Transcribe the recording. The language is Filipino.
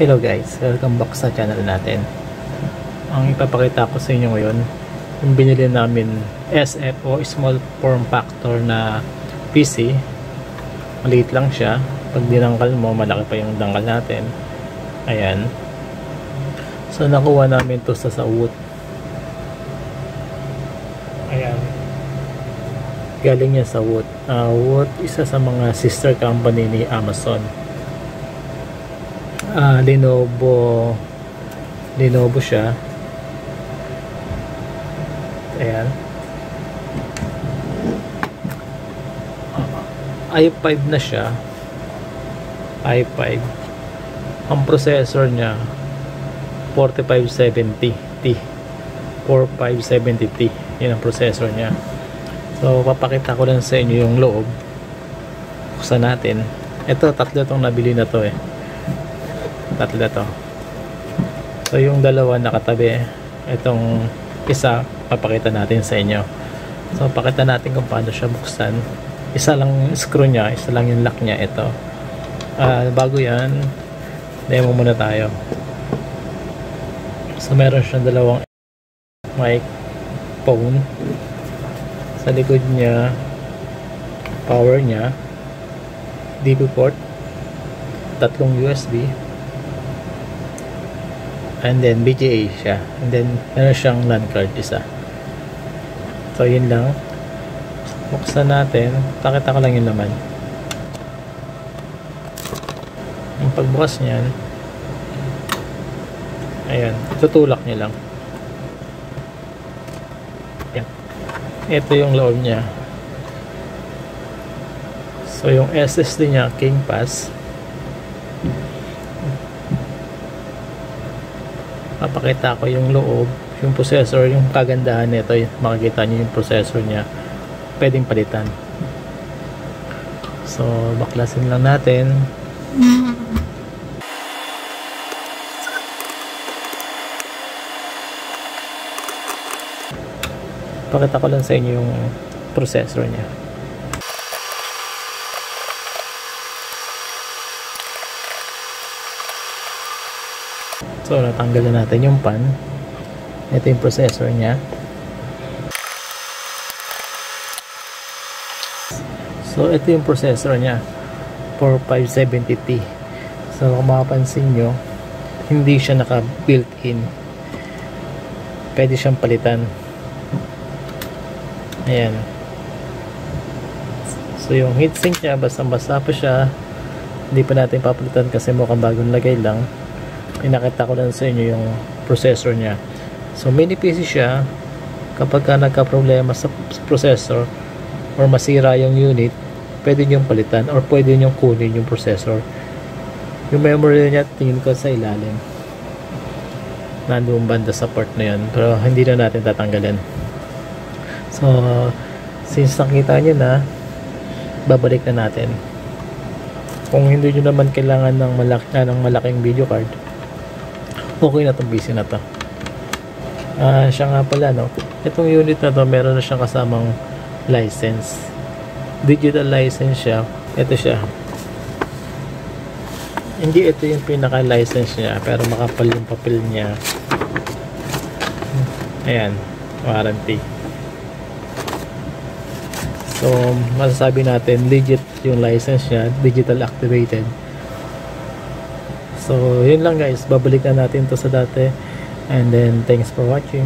Hello guys, welcome back sa channel natin. Ang ipapakita ko sa inyo ngayon, yung binili namin SF o Small Form Factor na PC. Maliit lang siya. Pag dinangkal mo, malaki pa yung dangkal natin. Ayan. So nakuha namin to sa Saud. Ayan. Galing niya sa Wood. Uh, Wood, isa sa mga sister company ni Amazon uh, Lenovo Lenovo siya. Ayan. Uh, i5 na siya. I5 ang processor niya 4570T 4570T yun ang processor niya. So papakita ko lang sa inyo yung loob. Buksan natin. Ito tatlo itong nabili na to eh tatlo to. So yung dalawa nakatabi itong isa papakita natin sa inyo. So pakita natin kung paano siya buksan. Isa lang screw niya isa lang yung lock niya ito. Uh, bago yan demo muna tayo. So meron siyang dalawang mic phone. Sa likod niya power niya DP port tatlong USB and then BGA siya. And then meron siyang LAN card isa. So yun lang. Buksan natin. Pakita ko lang yung laman. Yung pagbukas niyan ayan tutulak niya lang. Yan. Ito yung loob niya. So yung SSD niya King Pass papakita ko yung loob yung processor yung kagandahan nito makikita nyo yung processor nya pwedeng palitan. So baklasin lang natin. Pakita ko lang sa inyo yung processor nya So, natanggal na natin yung pan. Ito yung processor niya. So, ito yung processor niya. 4570T. So, kung makapansin nyo, hindi siya naka built-in. Pwede siyang palitan. Ayan. So, yung heatsink niya, basta-basta pa siya. Hindi pa natin papalitan kasi mukhang bagong lagay lang pinakita ko lang sa inyo yung processor niya. So mini PC siya. Kapag ka nagka problema sa processor or masira yung unit pwede nyo palitan or pwede nyo kunin yung processor. Yung memory niya tingin ko sa ilalim. Nandoon banda sa port na yun pero hindi na natin tatanggalin. So since nakita nyo na babalik na natin. Kung hindi nyo naman kailangan ng, malaki, ah, ng malaking video card okay na itong PC na to. Uh, siya nga pala no? Itong unit na to meron na siyang kasamang license. Digital license siya. Ito siya. Hindi ito yung pinaka license niya pero makapal yung papel niya. Ayan warranty. So masasabi natin legit yung license niya digital activated So, yun lang guys. Babalik na natin to sa dati. And then, thanks for watching.